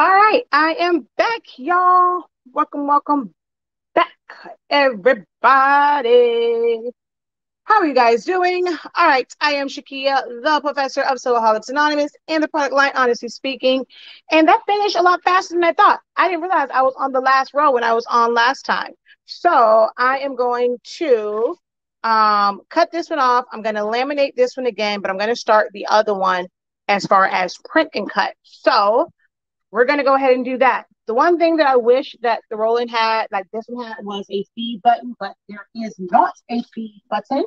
All right, I am back, y'all. Welcome, welcome back, everybody. How are you guys doing? All right, I am Shakeya, the professor of Soloholics Anonymous and the product line Honestly SpINKing. And that finished a lot faster than I thought. I didn't realize I was on the last row when I was on last time. So I am going to um, cut this one off. I'm going to laminate this one again, but I'm going to start the other one as far as print and cut. So we're going to go ahead and do that. The one thing that I wish that the Roland had, like this one had, was a feed button, but there is not a feed button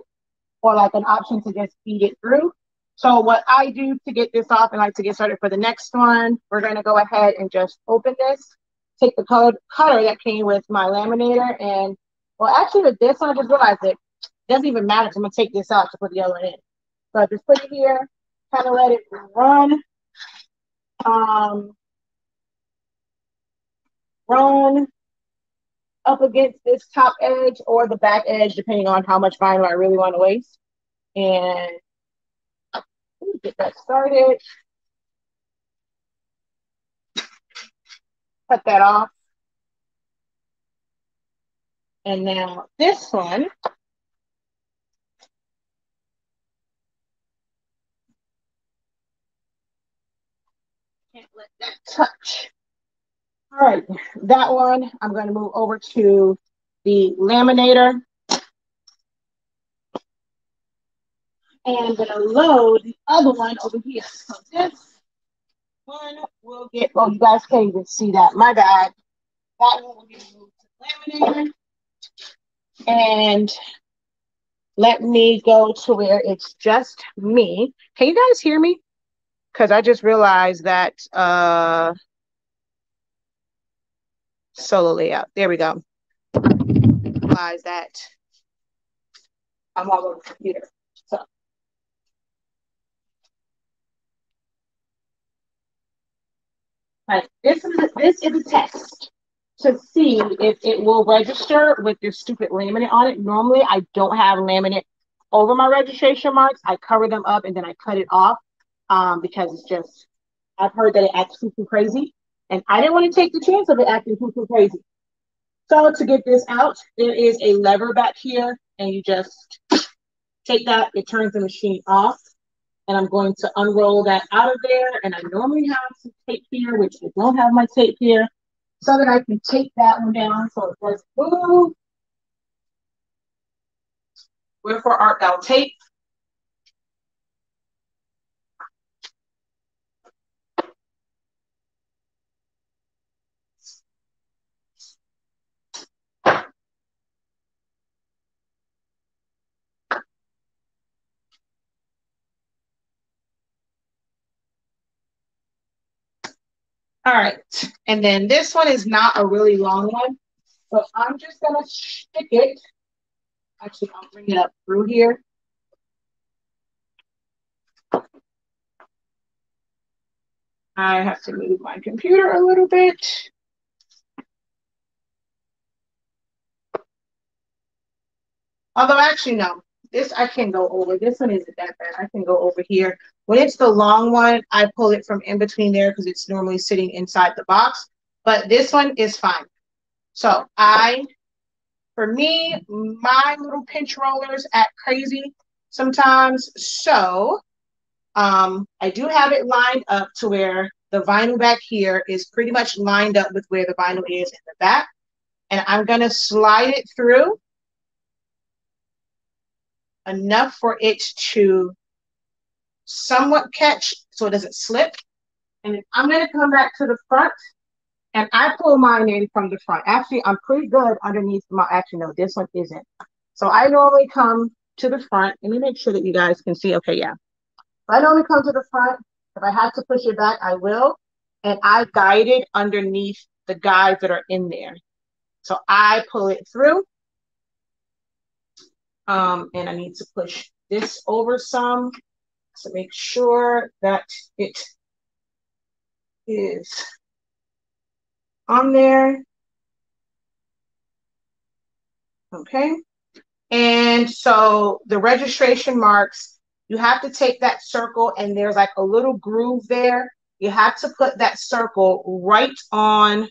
or like an option to just feed it through. So what I do to get this off and like to get started for the next one, we're going to go ahead and just open this, take the color cutter that came with my laminator and well, actually with this one, I just realized it doesn't even matter. So I'm going to take this out to put the other one in. So I just put it here, kind of let it run. Um, run up against this top edge or the back edge, depending on how much vinyl I really want to waste. And get that started. Cut that off. And now this one, can't let that touch. All right, that one, I'm going to move over to the laminator. And I'm going to load the other one over here. So this one will get, oh, you guys can't even see that. My bad. That one will get moved to laminator. And let me go to where it's just me. Can you guys hear me? Because I just realized that uh, solo layout. There we go. Realize that I'm all over the computer. So this is a, this is a test to see if it will register with your stupid laminate on it. Normally, I don't have laminate over my registration marks. I cover them up and then I cut it off um, because it's just I've heard that it acts super crazy. And I didn't want to take the chance of it acting too crazy. So to get this out, there is a lever back here, and you just take that, it turns the machine off. And I'm going to unroll that out of there. And I normally have some tape here, which I don't have my tape here, so that I can take that one down so it doesn't move. Wherefore art thou tape? All right. And then this one is not a really long one. So I'm just going to stick it. Actually, I'll bring it up through here. I have to move my computer a little bit. Although actually, no, this I can go over. This one isn't that bad. I can go over here. When it's the long one, I pull it from in between there because it's normally sitting inside the box. But this one is fine. So I, for me, my little pinch rollers act crazy sometimes. So um, I do have it lined up to where the vinyl back here is pretty much lined up with where the vinyl is in the back. And I'm going to slide it through enough for it to somewhat catch so it doesn't slip. And I'm going to come back to the front and I pull mine in from the front. Actually, I'm pretty good underneath my, actually, no, this one isn't. So I normally come to the front. Let me make sure that you guys can see. Okay, yeah. I normally come to the front. If I have to push it back, I will. And I guide it underneath the guides that are in there. So I pull it through. Um, and I need to push this over some to make sure that it is on there. Okay. And so the registration marks, you have to take that circle and there's like a little groove there. you have to put that circle right on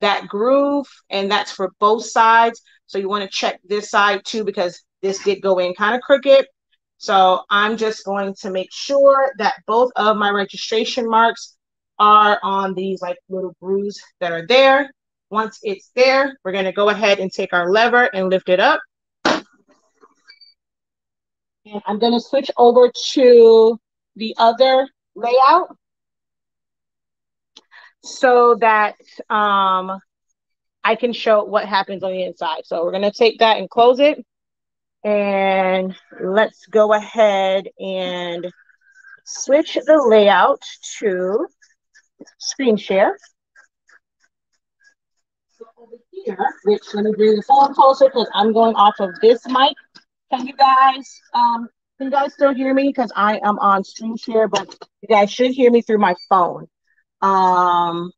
that groove, and that's for both sides. So you want to check this side too, because this did go in kind of crooked. So I'm just going to make sure that both of my registration marks are on these like little grooves that are there. Once it's there, we're going to go ahead and take our lever and lift it up. And I'm going to switch over to the other layout so that um, I can show what happens on the inside. So we're going to take that and close it. And let's go ahead and switch the layout to screen share. So over here, which let me bring the phone closer because I'm going off of this mic. Can you guys um can you guys still hear me? Because I am on screen share, but you guys should hear me through my phone. Um,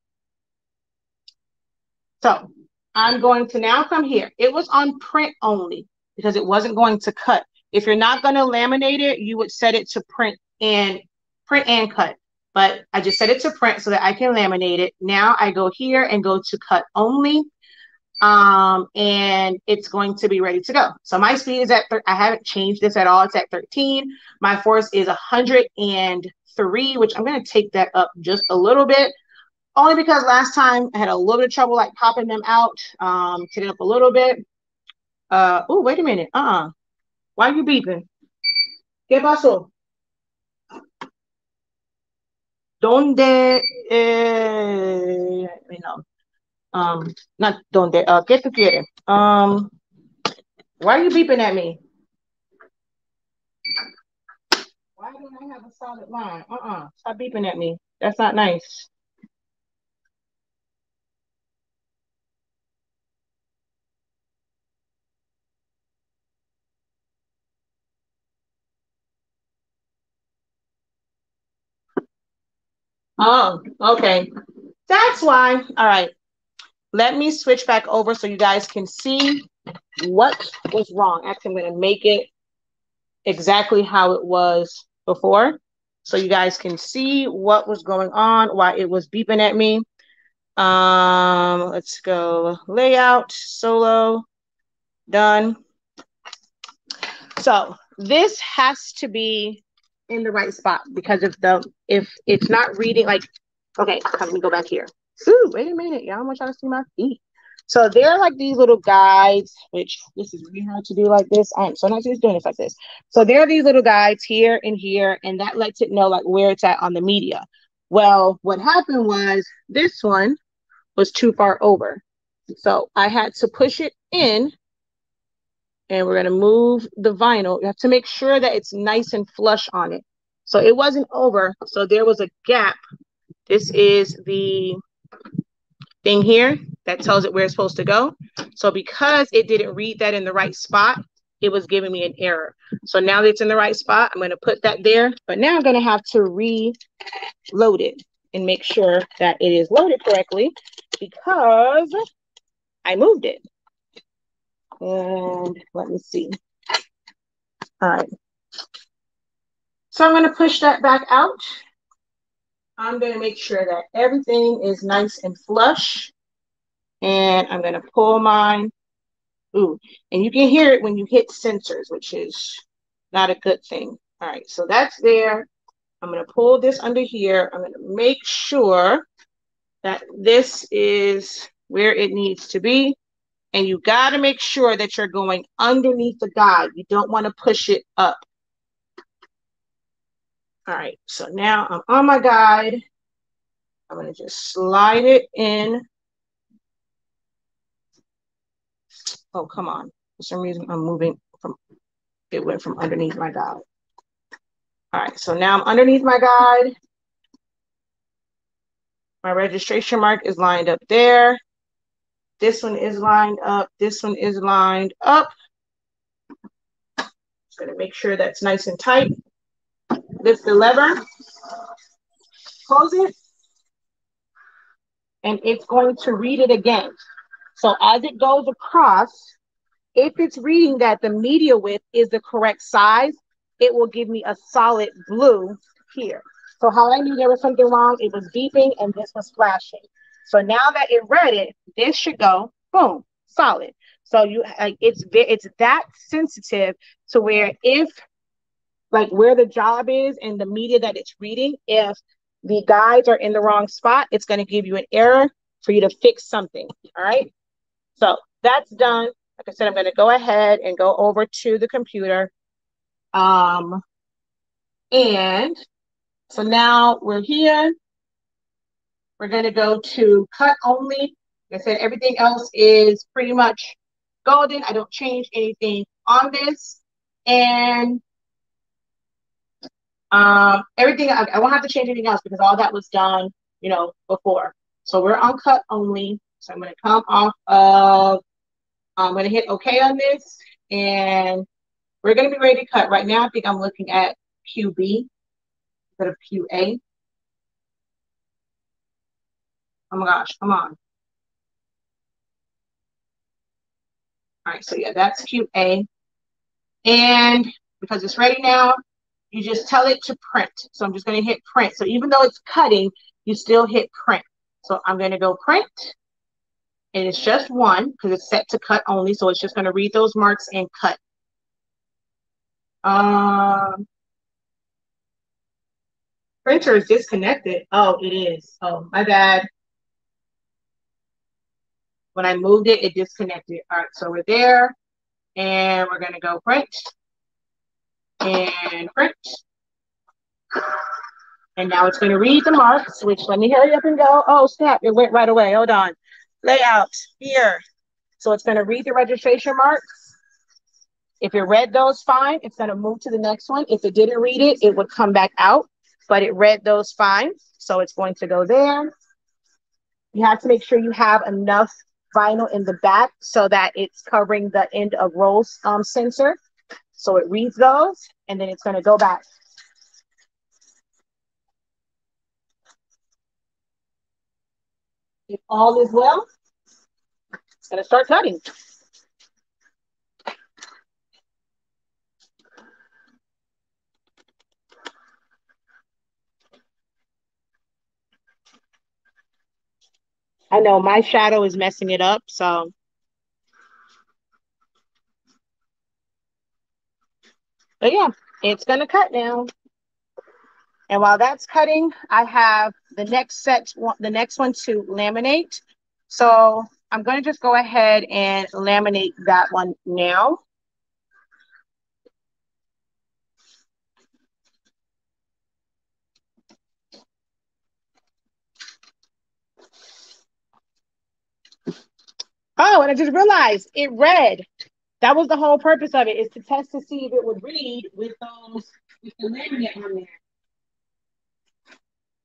so I'm going to now come here. It was on print only because it wasn't going to cut. If you're not going to laminate it, you would set it to print and print and cut. But I just set it to print so that I can laminate it. Now I go here and go to cut only. Um, and it's going to be ready to go. So my speed is at, I haven't changed this at all. It's at 13. My force is 103, which I'm going to take that up just a little bit. Only because last time I had a little bit of trouble like popping them out. Um, take it up a little bit. Uh, oh, wait a minute. Uh-uh. Why are you beeping? ¿Qué pasó? ¿Dónde? Eh, no. Um, not ¿dónde? Uh, ¿Qué tú quieres? Um, why are you beeping at me? Why don't I have a solid line? Uh-uh. Stop beeping at me. That's not nice. Oh, okay. That's why. All right. Let me switch back over so you guys can see what was wrong. Actually, I'm going to make it exactly how it was before so you guys can see what was going on, why it was beeping at me. Um, let's go layout, solo, done. So this has to be in the right spot because if the if it's not reading like okay, let me go back here. Ooh, wait a minute, y'all. I want y'all to see my feet. So they're like these little guides, which this is really hard to do like this. I'm so not just doing this like this. So there are these little guides here and here, and that lets it know like where it's at on the media. Well, what happened was this one was too far over. So I had to push it in and we're going to move the vinyl. You have to make sure that it's nice and flush on it. So it wasn't over. So there was a gap. This is the thing here that tells it where it's supposed to go. So because it didn't read that in the right spot, it was giving me an error. So now that it's in the right spot, I'm going to put that there. But now I'm going to have to reload it and make sure that it is loaded correctly because I moved it. And let me see. All right. So I'm going to push that back out. I'm going to make sure that everything is nice and flush. And I'm going to pull mine. Ooh, and you can hear it when you hit sensors, which is not a good thing. All right, so that's there. I'm going to pull this under here. I'm going to make sure that this is where it needs to be. And you got to make sure that you're going underneath the guide. You don't want to push it up. All right, so now I'm on my guide. I'm going to just slide it in. Oh, come on. For some reason, I'm moving from, it went from underneath my guide. All right, so now I'm underneath my guide. My registration mark is lined up there. This one is lined up. This one is lined up. Just gonna make sure that's nice and tight lift the lever, close it, and it's going to read it again. So as it goes across, if it's reading that the media width is the correct size, it will give me a solid blue here. So how I knew there was something wrong, it was beeping and this was flashing. So now that it read it, this should go boom, solid. So you like it's it's that sensitive to where if like where the job is and the media that it's reading, if the guides are in the wrong spot, it's going to give you an error for you to fix something. All right. So that's done. Like I said, I'm going to go ahead and go over to the computer. Um, and so now we're here. We're going to go to cut only. Like I said, everything else is pretty much golden. I don't change anything on this. And um, everything, I, I won't have to change anything else because all that was done, you know, before. So we're on cut only. So I'm going to come off of, I'm going to hit OK on this. And we're going to be ready to cut. Right now, I think I'm looking at QB instead of QA. Oh my gosh, come on. All right, so yeah, that's QA. And because it's ready now, you just tell it to print. So I'm just going to hit print. So even though it's cutting, you still hit print. So I'm going to go print. And it's just one because it's set to cut only. So it's just going to read those marks and cut. Um, printer is disconnected. Oh, it is. Oh, my bad. When I moved it, it disconnected. All right, so we're there. And we're going to go print. And print. And now it's going to read the marks, which let me hurry up and go. Oh, snap, it went right away. Hold on. Layout here. So it's going to read the registration marks. If it read those fine, it's going to move to the next one. If it didn't read it, it would come back out, but it read those fine. So it's going to go there. You have to make sure you have enough vinyl in the back so that it's covering the end of rolls um, sensor. So it reads those and then it's going to go back. If all is well, it's going to start cutting. I know my shadow is messing it up, so. But yeah, it's gonna cut now. And while that's cutting, I have the next set, the next one to laminate. So I'm gonna just go ahead and laminate that one now. Oh, and I just realized it read. That was the whole purpose of it, is to test to see if it would read with those with the laminate on there.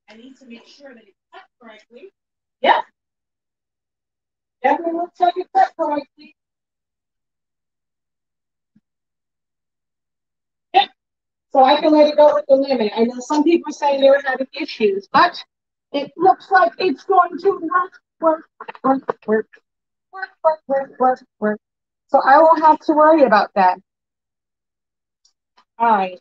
I need to make sure that it's cut correctly. Yeah. Definitely looks like it's cut correctly. Yeah. So I can let it go with the limit. I know some people say they were having issues, but it looks like it's going to work, work, work, work work, work, work, work, work. So I won't have to worry about that. All right.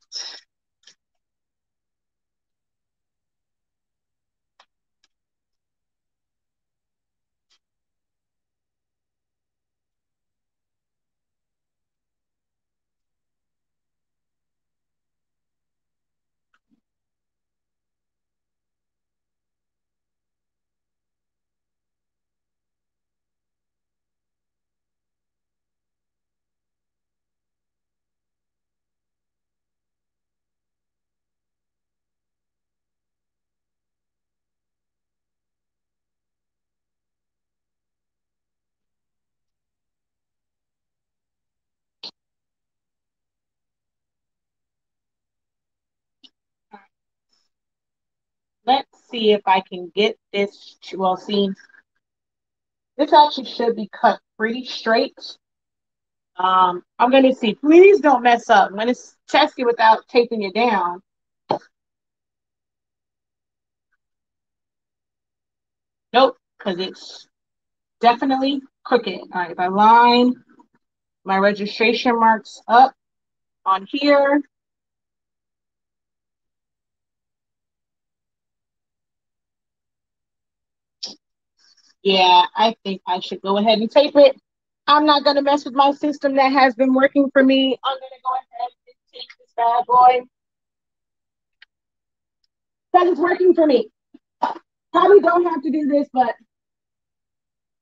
Let's see if I can get this well, see, this actually should be cut pretty straight. Um, I'm going to see, please don't mess up. I'm going to test you without taping it down. Nope, because it's definitely crooked. All right, if I line my registration marks up on here, Yeah, I think I should go ahead and tape it. I'm not going to mess with my system that has been working for me. I'm to go ahead and tape this bad boy. Because it's working for me. Probably don't have to do this, but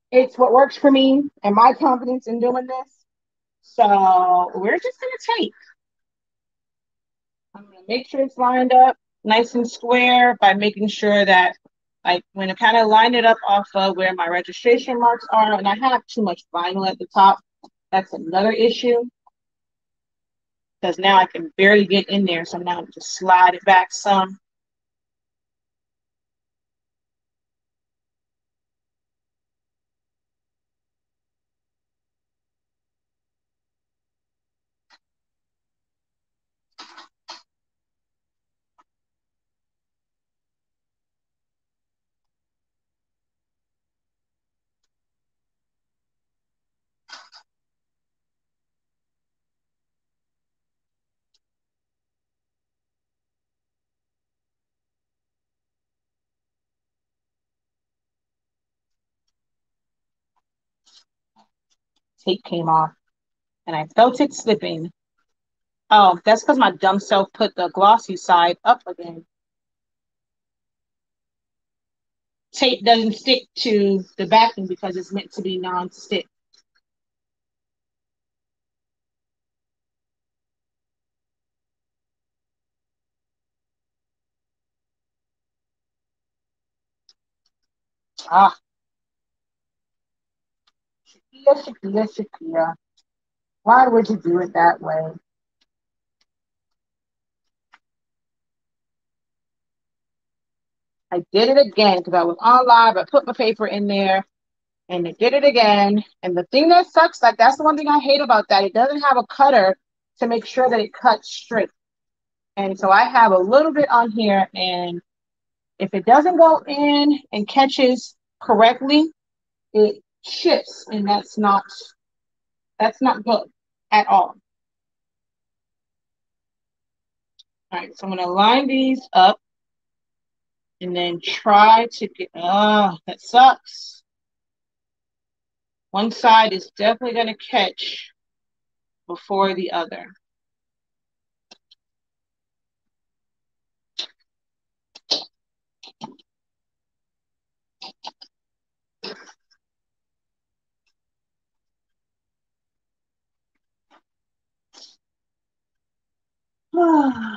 it's what works for me and my confidence in doing this. So we're just going to tape. I'm to make sure it's lined up nice and square by making sure that like when I kind of line it up off of where my registration marks are, and I have too much vinyl at the top, that's another issue. Because now I can barely get in there, so now I'm just slide it back some. Tape came off and I felt it slipping. Oh, that's because my dumb self put the glossy side up again. Tape doesn't stick to the backing because it's meant to be non-stick. Ah, Shakeya, Shakeya, Shakeya. Why would you do it that way? I did it again because I was on live. I put my paper in there and it did it again. And the thing that sucks, like that's the one thing I hate about that. It doesn't have a cutter to make sure that it cuts straight. And so I have a little bit on here and if it doesn't go in and catches correctly, it shifts and that's not that's not good at all. All right, so I'm gonna line these up and then try to get, oh, that sucks. One side is definitely gonna catch before the other. Ah.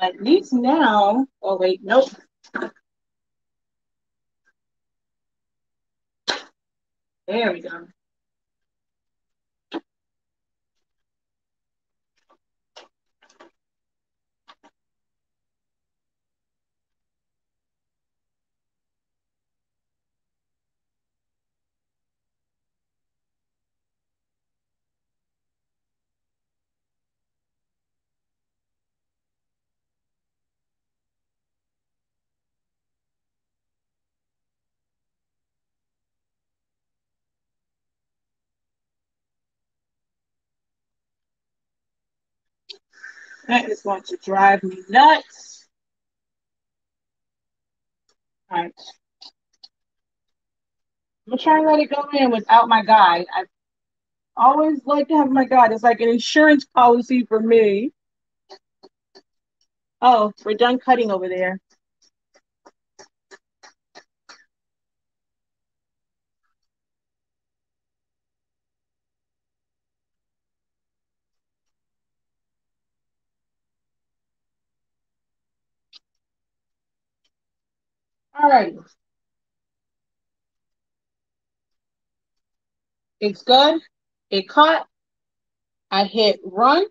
At least now, oh wait, nope. There we go. That is going to drive me nuts. All right. I'm gonna try and let it go in without my guide. I always like to have my guide. It's like an insurance policy for me. Oh, we're done cutting over there. All right. It's good. It caught. I hit run.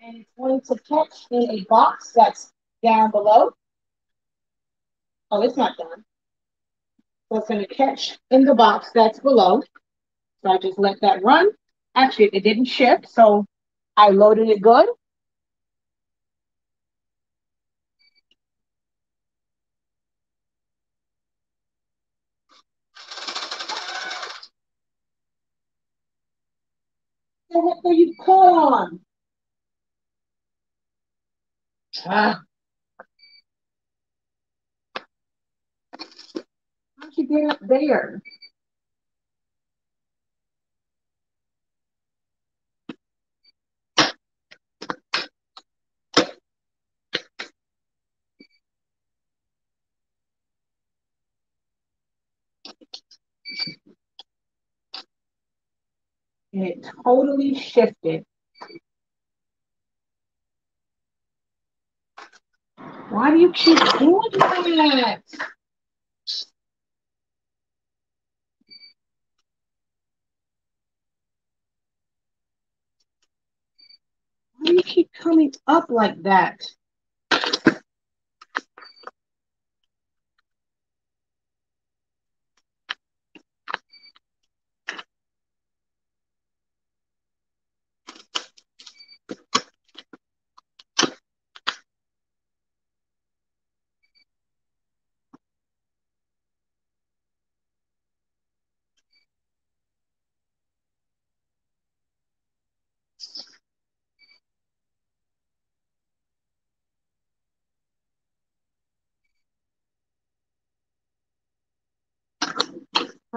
And it's going to catch in a box that's down below. Oh, it's not done. So it's going to catch in the box that's below. So I just let that run. Actually, it didn't ship, so I loaded it good. What are you caught on? Ah. How'd you get up there? And it totally shifted. Why do you keep doing that? Why do you keep coming up like that?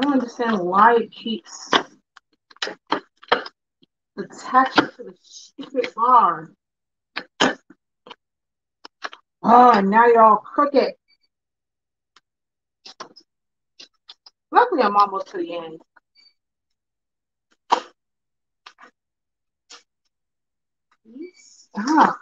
Don't understand why it keeps attaching to the stupid bar. Oh, now you're all crooked. Luckily, I'm almost to the end. Stop.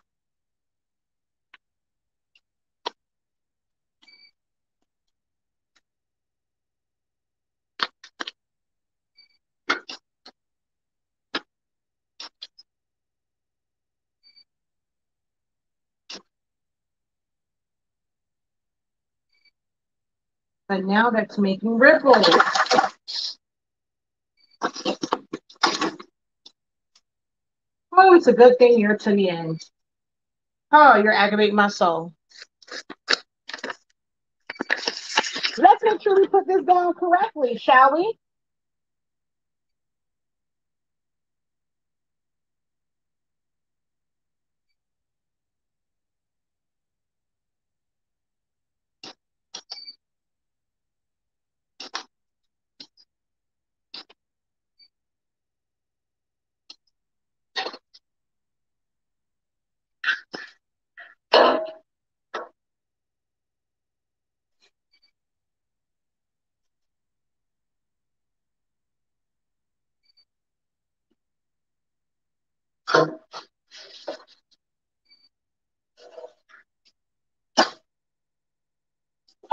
But now that's making ripples. Oh, it's a good thing you're to the end. Oh, you're aggravating my soul. Let's make sure we put this down correctly, shall we?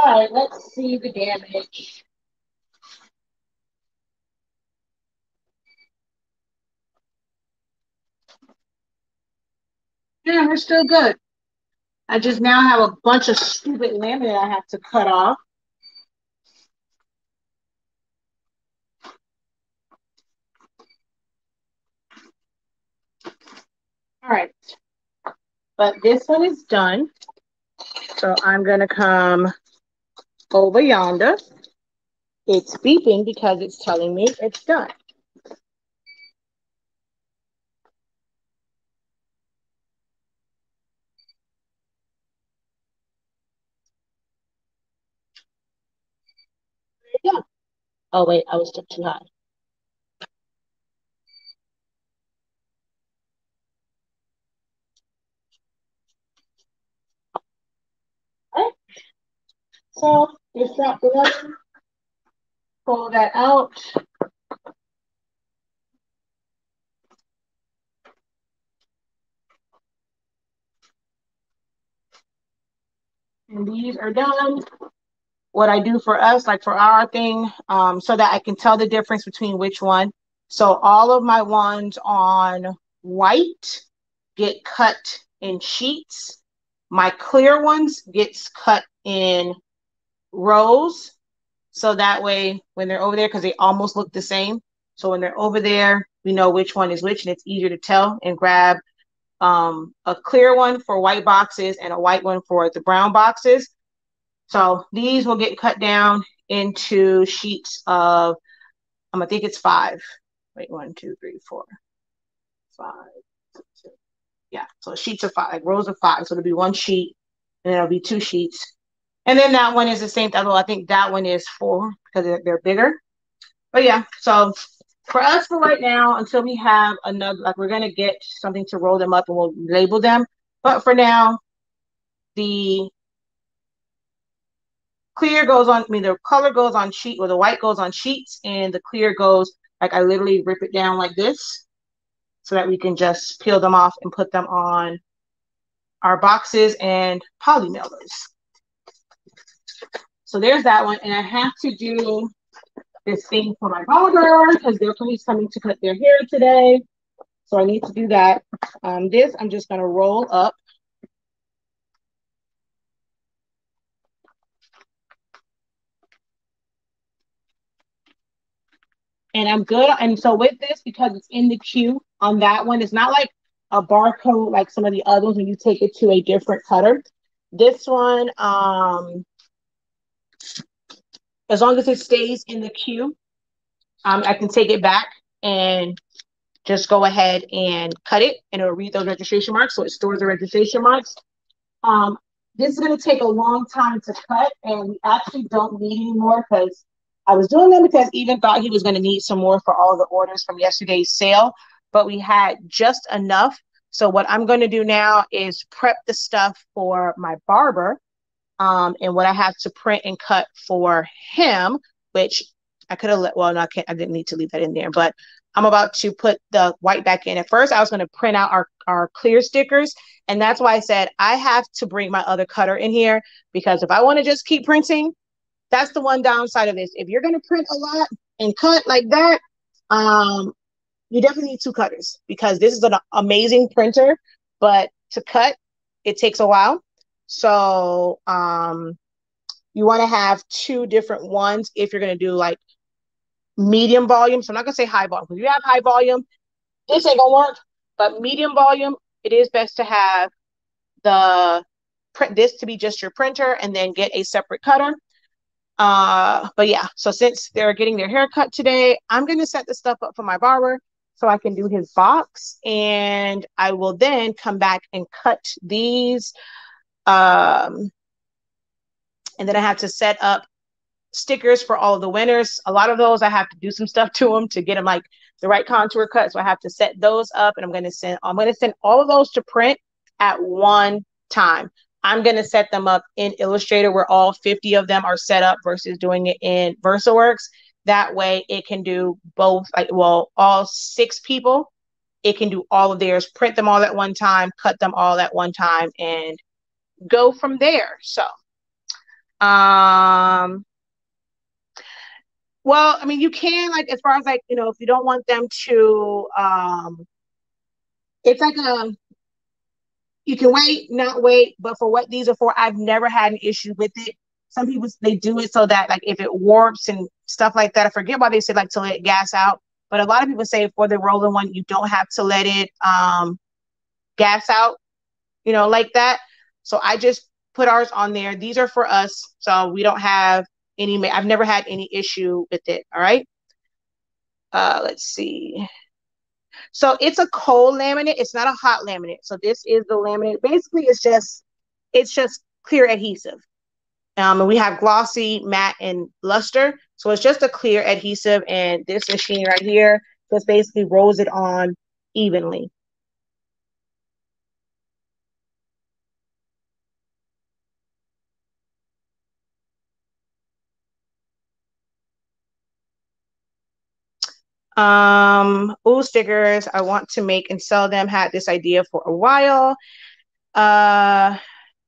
All right, let's see the damage. Yeah, we're still good. I just now have a bunch of stupid laminate I have to cut off. All right, but this one is done. So I'm gonna come over yonder. It's beeping because it's telling me it's done. Go. Oh wait, I was too high. Right. So just that the pull that out. And these are done. What I do for us, like for our thing, um, so that I can tell the difference between which one. So all of my ones on white get cut in sheets My clear ones gets cut in rows. So that way when they're over there, because they almost look the same. So when they're over there, we know which one is which and it's easier to tell and grab um, a clear one for white boxes and a white one for the brown boxes. So these will get cut down into sheets of, um, I think it's five. Wait, one, two, three, four, five. Yeah, so sheets of five, like rows of five. So it'll be one sheet and it'll be two sheets. And then that one is the same, although I think that one is four because they're, they're bigger. But yeah, so for us for right now, until we have another, like we're gonna get something to roll them up and we'll label them. But for now, the clear goes on, I mean, the color goes on sheet or the white goes on sheets and the clear goes, like I literally rip it down like this so that we can just peel them off and put them on our boxes and poly mailers. So there's that one. And I have to do this thing for my barber because their he's coming to cut their hair today. So I need to do that. Um, this I'm just gonna roll up. And I'm good. And so with this, because it's in the queue on that one, it's not like a barcode like some of the others when you take it to a different cutter. This one, um, as long as it stays in the queue, um, I can take it back and just go ahead and cut it and it'll read those registration marks. So it stores the registration marks. Um, this is going to take a long time to cut and we actually don't need any more because I was doing them because even thought he was going to need some more for all the orders from yesterday's sale, but we had just enough. So what I'm going to do now is prep the stuff for my barber um, and what I have to print and cut for him, which I could have let, well, no, I can't, I didn't need to leave that in there, but I'm about to put the white back in. At first, I was going to print out our, our clear stickers. And that's why I said I have to bring my other cutter in here because if I want to just keep printing, that's the one downside of this. If you're going to print a lot and cut like that, um, you definitely need two cutters because this is an amazing printer, but to cut, it takes a while. So um, you want to have two different ones if you're going to do like medium volume. So I'm not going to say high volume. If you have high volume, this ain't going to work. But medium volume, it is best to have the print this to be just your printer and then get a separate cutter. Uh, but yeah, so since they're getting their haircut today, I'm going to set the stuff up for my barber so I can do his box and I will then come back and cut these um, and then I have to set up stickers for all of the winners. A lot of those I have to do some stuff to them to get them like the right contour cut. So I have to set those up and I'm going to send, I'm going to send all of those to print at one time. I'm going to set them up in Illustrator where all 50 of them are set up versus doing it in VersaWorks. That way it can do both, like, well, all six people, it can do all of theirs, print them all at one time, cut them all at one time, and go from there. So, um, well, I mean, you can like as far as like you know, if you don't want them to, um, it's like a you can wait, not wait, but for what these are for, I've never had an issue with it. Some people they do it so that like if it warps and stuff like that, I forget why they say like to let gas out, but a lot of people say for the Roland one, you don't have to let it um gas out, you know, like that. So I just put ours on there. These are for us. So we don't have any, I've never had any issue with it. All right. Uh, let's see. So it's a cold laminate. It's not a hot laminate. So this is the laminate. Basically, it's just, it's just clear adhesive. Um, and we have glossy, matte, and luster. So it's just a clear adhesive. And this machine right here just basically rolls it on evenly. Um, ooh, stickers I want to make and sell them. Had this idea for a while. Uh,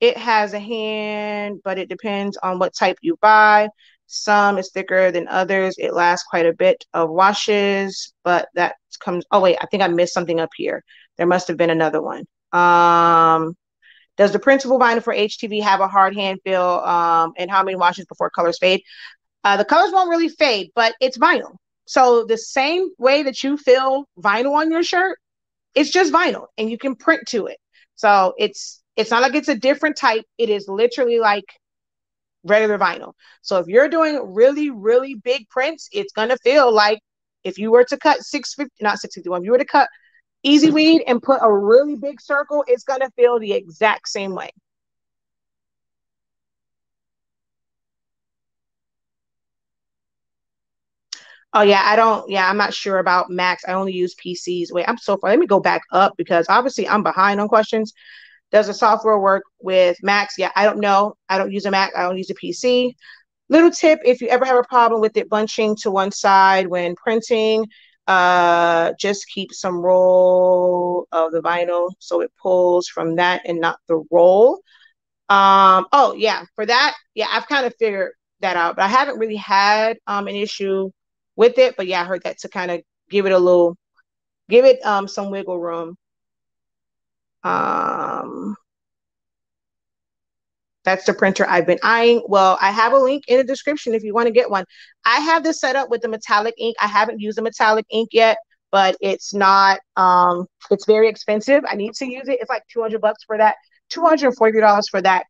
it has a hand, but it depends on what type you buy. Some is thicker than others. It lasts quite a bit of washes, but that comes. Oh wait, I think I missed something up here. There must have been another one. Um, Does the printable vinyl for HTV have a hard hand feel? Um, and how many washes before colors fade? Uh, the colors won't really fade, but it's vinyl. So the same way that you feel vinyl on your shirt, it's just vinyl, and you can print to it. So it's it's not like it's a different type. It is literally like regular vinyl. So if you're doing really really big prints, it's gonna feel like if you were to cut 650, not 651, if you were to cut Easy Weed and put a really big circle, it's to feel the exact same way. Oh yeah, I don't. Yeah, I'm not sure about Macs. I only use PCs. Wait, I'm so far. Let me go back up because obviously I'm behind on questions. Does the software work with Macs? Yeah, I don't know. I don't use a Mac. I don't use a PC. Little tip: if you ever have a problem with it bunching to one side when printing, uh, just keep some roll of the vinyl so it pulls from that and not the roll. Um, oh yeah, for that, yeah, I've kind of figured that out, but I haven't really had um an issue with it. But yeah, I heard that to kind of give it a little, give it um some wiggle room. Um, that's the printer I've been eyeing. Well, I have a link in the description if you want to get one. I have this set up with the metallic ink. I haven't used the metallic ink yet, but it's not, um, it's very expensive. I need to use it. It's like 200 bucks for that, $240 for that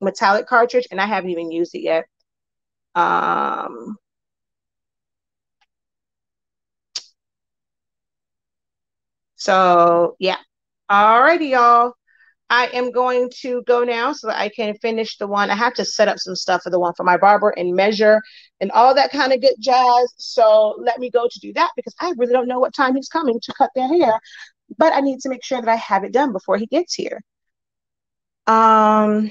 metallic cartridge, and I haven't even used it yet. Um, so yeah. Alrighty, y'all. I am going to go now so that I can finish the one. I have to set up some stuff for the one for my barber and measure and all that kind of good jazz. So let me go to do that because I really don't know what time he's coming to cut their hair, but I need to make sure that I have it done before he gets here. Um,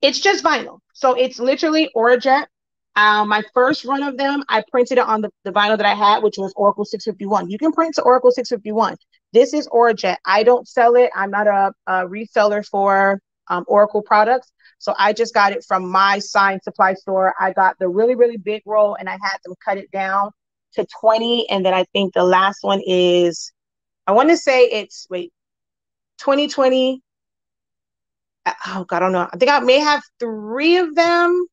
it's just vinyl. So it's literally Orajet. Um, my first run of them, I printed it on the, the vinyl that I had, which was Oracal 651. You can print to Oracal 651. This is Orajet. I don't sell it. I'm not a, a reseller for um, Oracal products. So I just got it from my sign supply store. I got the really, really big roll and I had them cut it down to 20. And then I think the last one is, I want to say it's, wait, 2020. Uh, oh, God, I don't know. I think I may have three of them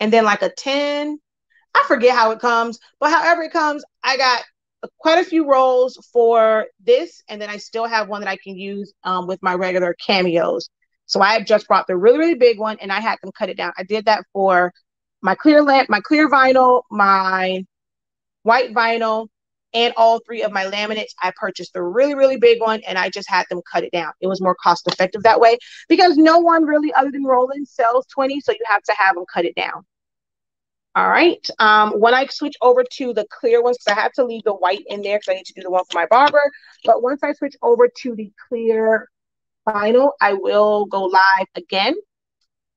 and then like a 10. I forget how it comes, but however it comes, I got quite a few rolls for this, and then I still have one that I can use um, with my regular cameos. So I have just brought the really, really big one and I had them cut it down. I did that for my clear lamp, my clear vinyl, my white vinyl, and all three of my laminates. I purchased the really, really big one and I just had them cut it down. It was more cost effective that way because no one really, other than Roland, sells 20. So you have to have them cut it down. All right. Um, when I switch over to the clear ones, because I have to leave the white in there because I need to do the one for my barber. But once I switch over to the clear vinyl, I will go live again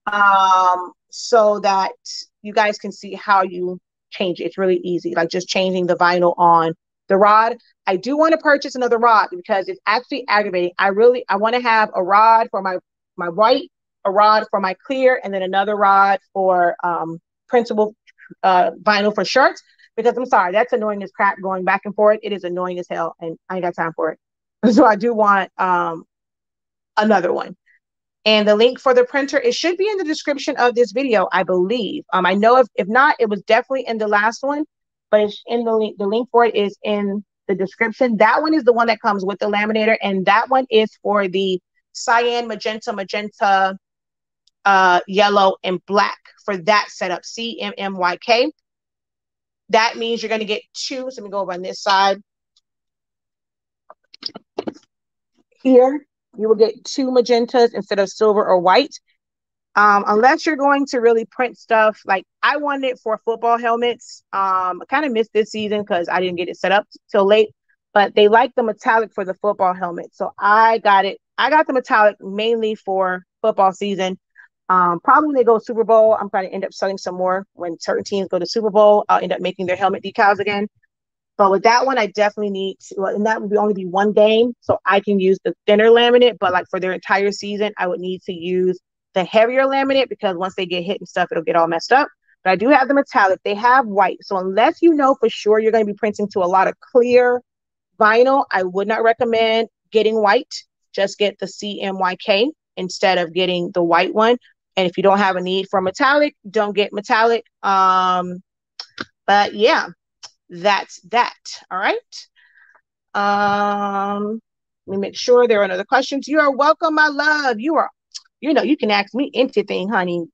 um, so that you guys can see how you change it. It's really easy, like just changing the vinyl on the rod. I do want to purchase another rod because it's actually aggravating. I really I want to have a rod for my my white, a rod for my clear, and then another rod for um, printable uh, vinyl for shirts because I'm sorry, that's annoying as crap going back and forth. It is annoying as hell, and I ain't got time for it. So I do want um, another one. And the link for the printer, it should be in the description of this video, I believe. Um, I know if, if not, it was definitely in the last one, but it's in the link. The link for it is in the description. That one is the one that comes with the laminator, and that one is for the cyan, magenta, magenta, uh, yellow, and black for that setup, CMMYK. That means you're going to get two. So let me go over on this side. Here, you will get two magentas instead of silver or white. Um, unless you're going to really print stuff like I wanted for football helmets. Um, I kind of missed this season because I didn't get it set up till late, but they like the metallic for the football helmet. So I got it. I got the metallic mainly for football season. Um, probably when they go Super Bowl, I'm going to end up selling some more. When certain teams go to Super Bowl, I'll end up making their helmet decals again. But with that one, I definitely need to, and that would only be one game, so I can use the thinner laminate. But like for their entire season, I would need to use the heavier laminate because once they get hit and stuff, it'll get all messed up. But I do have the metallic. They have white. So unless you know for sure you're going to be printing to a lot of clear vinyl, I would not recommend getting white. just get the CMYK instead of getting the white one. And if you don't have a need for metallic, don't get metallic. Um, but yeah, that's that. All right. Um, let me make sure there are no other questions. You are welcome, my love. You are, you know, you can ask me anything, honey.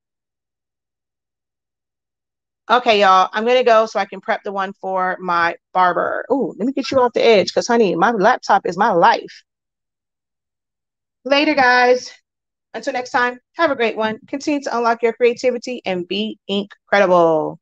Okay, y'all, I'm gonna go so I can prep the one for my barber. Oh, let me get you off the edge because, honey, my laptop is my life. Later, guys. Until next time, have a great one. Continue to unlock your creativity and be incredible.